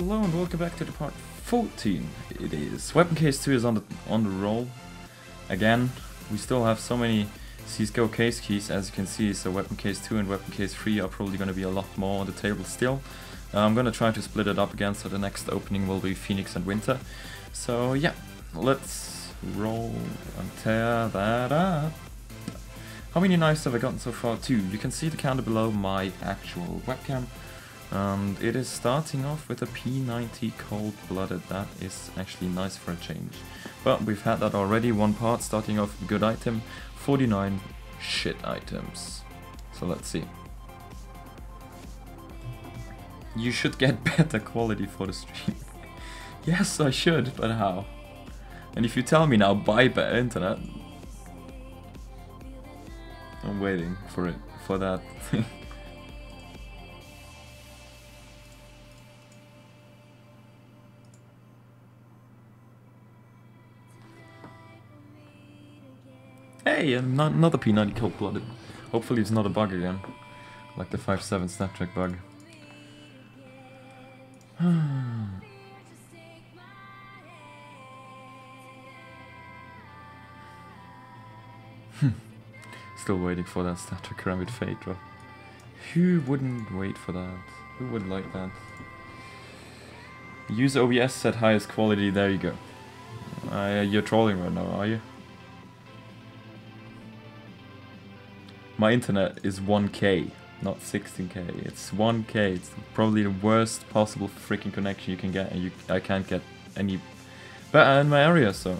Hello and welcome back to the part 14. It is Weapon Case 2 is on the on the roll. Again, we still have so many CSGO case keys as you can see, so Weapon Case 2 and Weapon Case 3 are probably going to be a lot more on the table still. Uh, I'm going to try to split it up again, so the next opening will be Phoenix and Winter. So yeah, let's roll and tear that up. How many knives have I gotten so far? Two. You can see the counter below my actual webcam. And it is starting off with a P90 Cold Blooded. That is actually nice for a change. But we've had that already. One part starting off good item, 49 shit items. So let's see. You should get better quality for the stream. yes, I should, but how? And if you tell me now, buy better internet. I'm waiting for it, for that. Hey, another P90 cold blooded. Hopefully it's not a bug again. Like the 5.7 StatTrak bug. Still waiting for that StatTrak Karambit Fate drop. Who wouldn't wait for that? Who would like that? Use OBS at highest quality, there you go. Uh, you're trolling right now, are you? My internet is 1k, not 16k. It's 1k. It's probably the worst possible freaking connection you can get, and you I can't get any better in my area, so.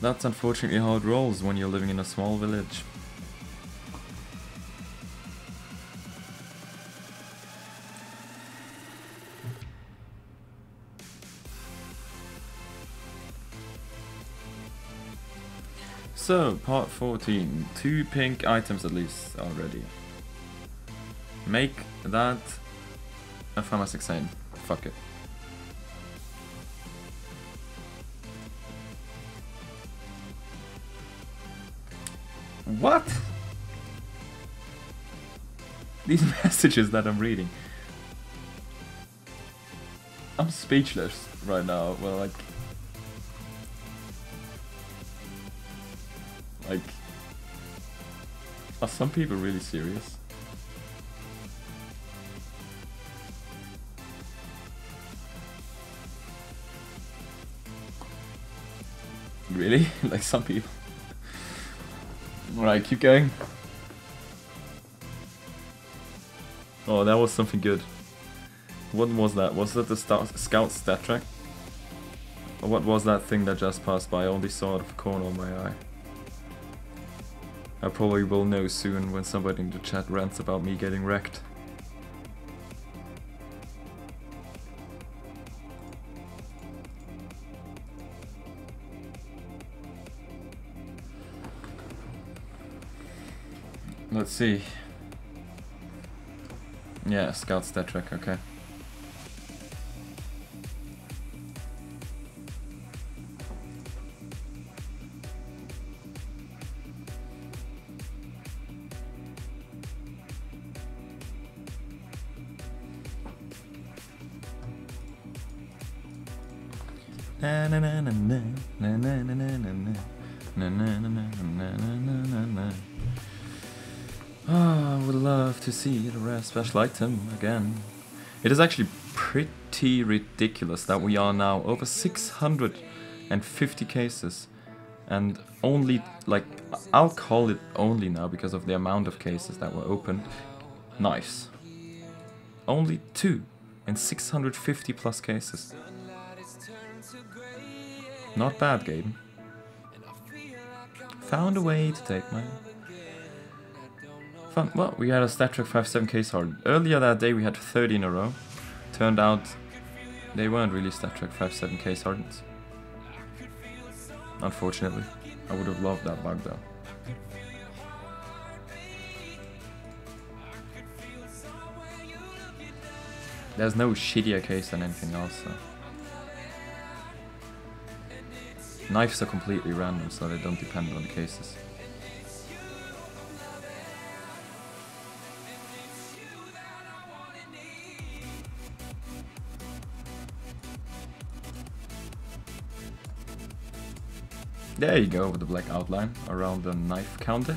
That's unfortunately how it rolls when you're living in a small village. So, part 14. Two pink items at least already. Make that a famous insane. Fuck it. What? These messages that I'm reading. I'm speechless right now. Well, like, Like, are some people really serious? Really? like some people. Alright, keep going. Oh, that was something good. What was that? Was that the scout StatTrak? Or what was that thing that just passed by? I only saw it of a corner of my eye. I probably will know soon when somebody in the chat rants about me getting wrecked. Let's see. Yeah, scout's Scout StatTrak, okay. See the rare special item again. It is actually pretty ridiculous that we are now over 650 cases and only, like, I'll call it only now because of the amount of cases that were opened, knives. Only two in 650 plus cases. Not bad, Gabe. Found a way to take my Fun. Well, we had a StatTrak 5.7 case hard. Earlier that day we had 30 in a row. Turned out they weren't really StatTrak 5.7 case hardens. Unfortunately. I would have loved that bug though. There's no shittier case than anything else so. Knives are completely random so they don't depend on the cases. There you go, with the black outline around the knife counter.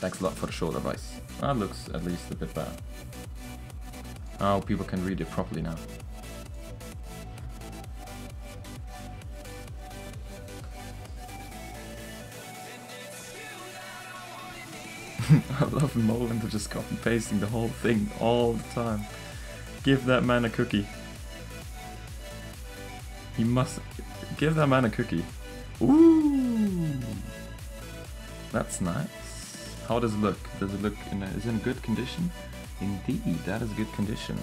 Thanks a lot for the shoulder vice. That looks at least a bit better. Oh, people can read it properly now. I love Molander just copy pasting the whole thing all the time. Give that man a cookie. He must give that man a cookie. Ooh, that's nice. How does it look? Does it look in a, is it in good condition? Indeed, that is good condition.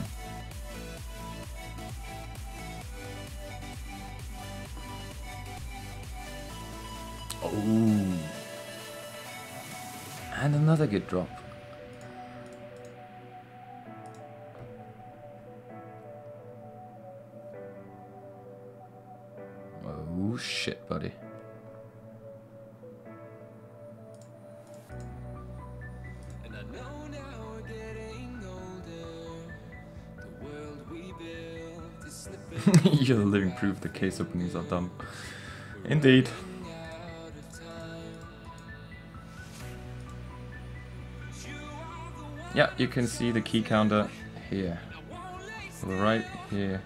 Oh. And another good drop. Slipping You're the living proof the case openings are dumb. Indeed. out of time. Yeah, you can see the key counter here. Right here.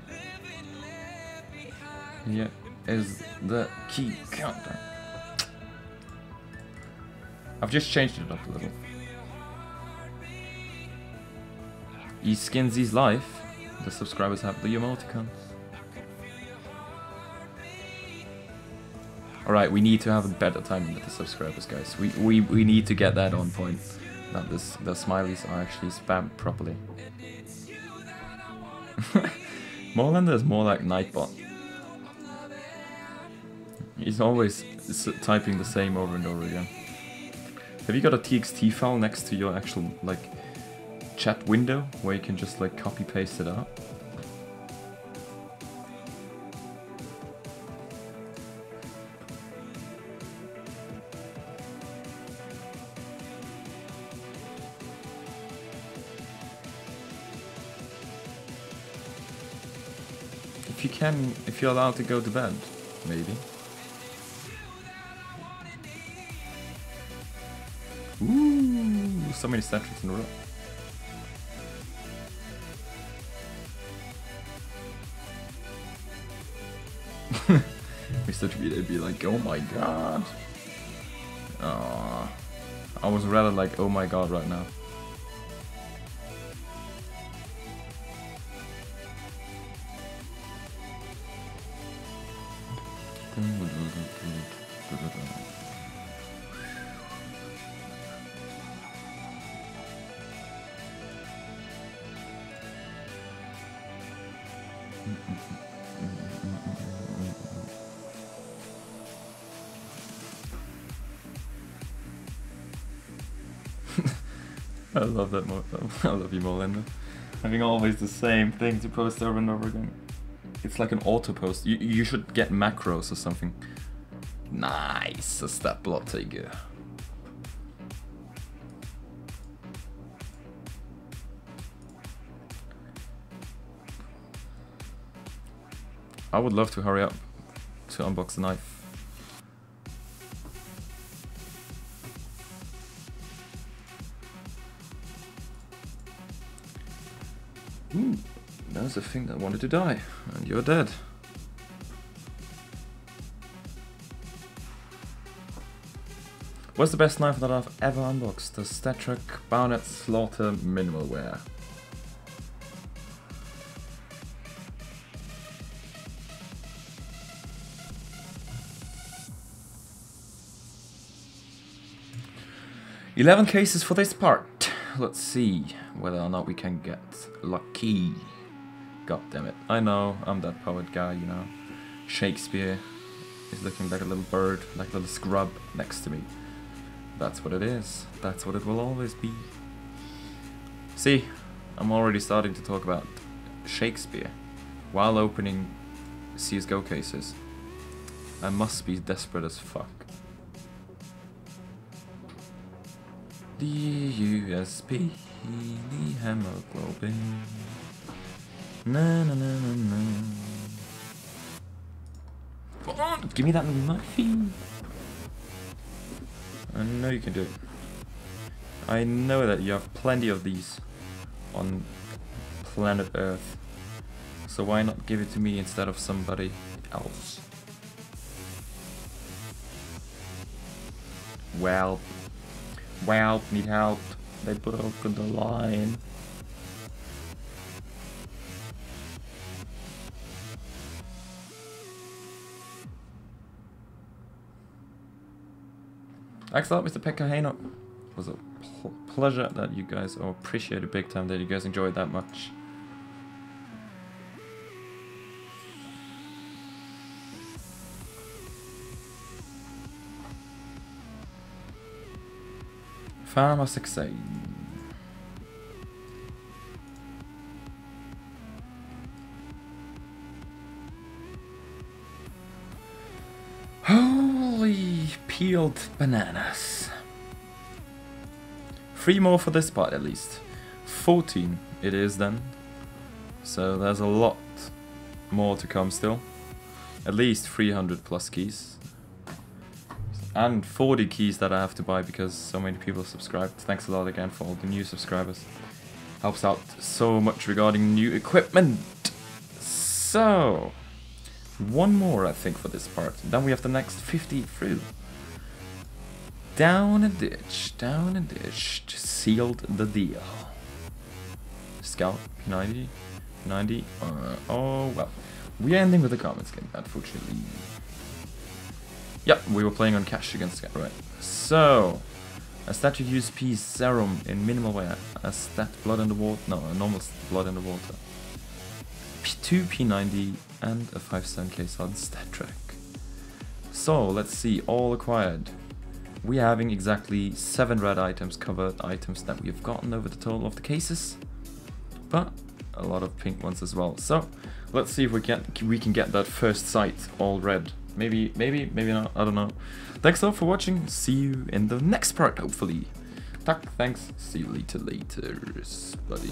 Here is the key counter. I've just changed it up a little. Eskinsy's life. The subscribers have the emoticons. Alright, we need to have a better timing with the subscribers, guys. We, we, we need to get that on point. That this, the smileys are actually spammed properly. Molander is more like Nightbot. He's always typing the same over and over again. Have you got a TXT file next to your actual like chat window where you can just like copy paste it out? If you can, if you're allowed to go to bed, maybe. So many statues in a row. Mr. Tweet would be like, oh my god. Aww. I was rather like, oh my god right now. I love that. Mo- I love you, Molinda. Having always the same thing to post over and over again. It's like an auto post. You, you should get macros or something. Nice, a step tiger. I would love to hurry up to unbox the knife. There's a thing that wanted to die, and you're dead. What's the best knife that I've ever unboxed? The StatTrak Barnett Slaughter Minimal Wear. Eleven cases for this part. Let's see whether or not we can get lucky. God damn it. I know, I'm that poet guy, you know. Shakespeare is looking like a little bird, like a little scrub next to me. That's what it is. That's what it will always be. See, I'm already starting to talk about Shakespeare while opening CSGO cases. I must be desperate as fuck. The USP, the hemoglobin. Na na na na na. Give me that muffin. I know you can do it. I know that you have plenty of these on planet Earth. So why not give it to me instead of somebody else? Well, well, need help. They broke the line. Thanks a lot, Mr. Pekaheno. It was a pl pleasure that you guys, or appreciate it big time that you guys enjoyed that much. Fan vad peeled bananas. Three more for this part at least. 14 it is then. So there's a lot more to come still. At least 300 plus keys. And 40 keys that I have to buy because so many people subscribed. Thanks a lot again for all the new subscribers. Helps out so much regarding new equipment. So, one more I think for this part. Then we have the next 50 through. Down a ditch, down a ditch, sealed the deal. Scout P90, 90. Uh, oh well, we're ending with the comments skin, unfortunately. Yep, we were playing on Cache against Scout, right? So, a statue USP serum in minimal way. A stat blood in the water. No, a normal blood in the water. P2 P90 and a 5-7k on StatTrak. So let's see, all acquired. We're having exactly 7 red items, covert items that we've gotten over the total of the cases. But a lot of pink ones as well. So let's see if we can we can get that first sight all red. Maybe, maybe, maybe not, I don't know. Thanks all for watching, see you in the next part hopefully. Tack, thanks, see you later later, buddy.